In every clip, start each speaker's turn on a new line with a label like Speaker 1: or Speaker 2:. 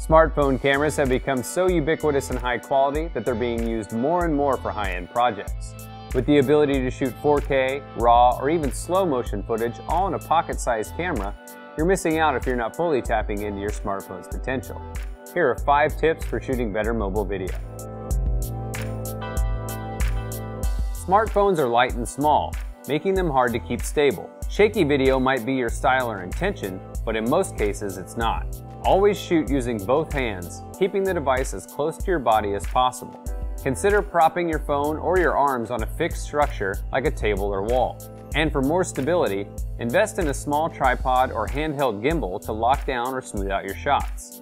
Speaker 1: Smartphone cameras have become so ubiquitous and high quality that they're being used more and more for high-end projects. With the ability to shoot 4K, RAW, or even slow motion footage all in a pocket-sized camera, you're missing out if you're not fully tapping into your smartphone's potential. Here are 5 tips for shooting better mobile video. Smartphones are light and small, making them hard to keep stable. Shaky video might be your style or intention, but in most cases it's not. Always shoot using both hands, keeping the device as close to your body as possible. Consider propping your phone or your arms on a fixed structure like a table or wall. And for more stability, invest in a small tripod or handheld gimbal to lock down or smooth out your shots.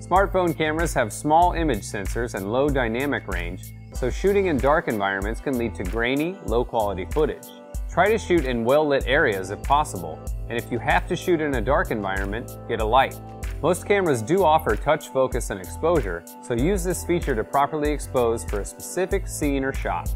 Speaker 1: Smartphone cameras have small image sensors and low dynamic range, so shooting in dark environments can lead to grainy, low quality footage. Try to shoot in well-lit areas if possible, and if you have to shoot in a dark environment, get a light. Most cameras do offer touch focus and exposure, so use this feature to properly expose for a specific scene or shot.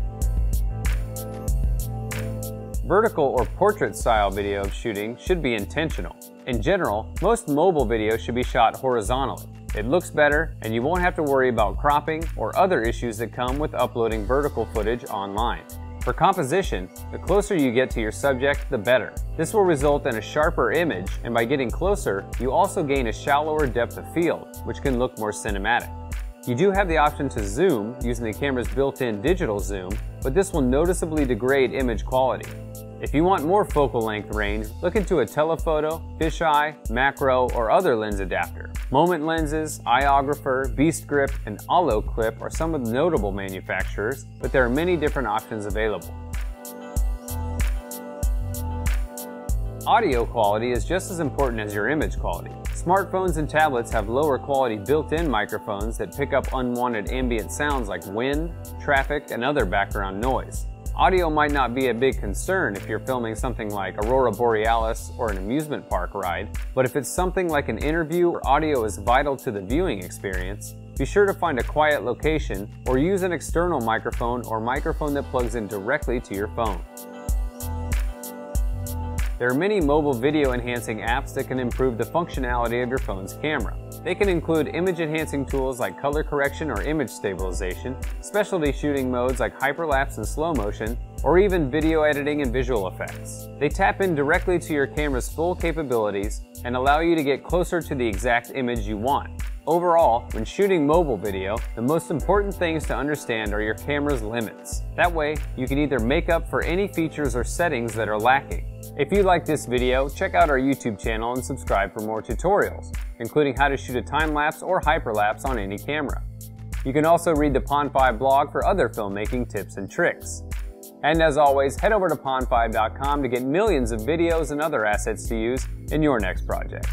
Speaker 1: Vertical or portrait style video of shooting should be intentional. In general, most mobile video should be shot horizontally. It looks better, and you won't have to worry about cropping or other issues that come with uploading vertical footage online. For composition, the closer you get to your subject, the better. This will result in a sharper image, and by getting closer, you also gain a shallower depth of field, which can look more cinematic. You do have the option to zoom using the camera's built-in digital zoom, but this will noticeably degrade image quality. If you want more focal length range, look into a telephoto, fisheye, macro, or other lens adapter. Moment lenses, iOgrapher, Beast Grip, and Olloclip are some of the notable manufacturers, but there are many different options available. Audio quality is just as important as your image quality. Smartphones and tablets have lower quality built-in microphones that pick up unwanted ambient sounds like wind, traffic, and other background noise. Audio might not be a big concern if you're filming something like Aurora Borealis or an amusement park ride, but if it's something like an interview where audio is vital to the viewing experience, be sure to find a quiet location or use an external microphone or microphone that plugs in directly to your phone. There are many mobile video enhancing apps that can improve the functionality of your phone's camera. They can include image enhancing tools like color correction or image stabilization, specialty shooting modes like hyperlapse and slow motion, or even video editing and visual effects. They tap in directly to your camera's full capabilities and allow you to get closer to the exact image you want. Overall, when shooting mobile video, the most important things to understand are your camera's limits. That way, you can either make up for any features or settings that are lacking. If you like this video, check out our YouTube channel and subscribe for more tutorials, including how to shoot a time-lapse or hyperlapse on any camera. You can also read the Pond5 blog for other filmmaking tips and tricks. And as always, head over to pond5.com to get millions of videos and other assets to use in your next project.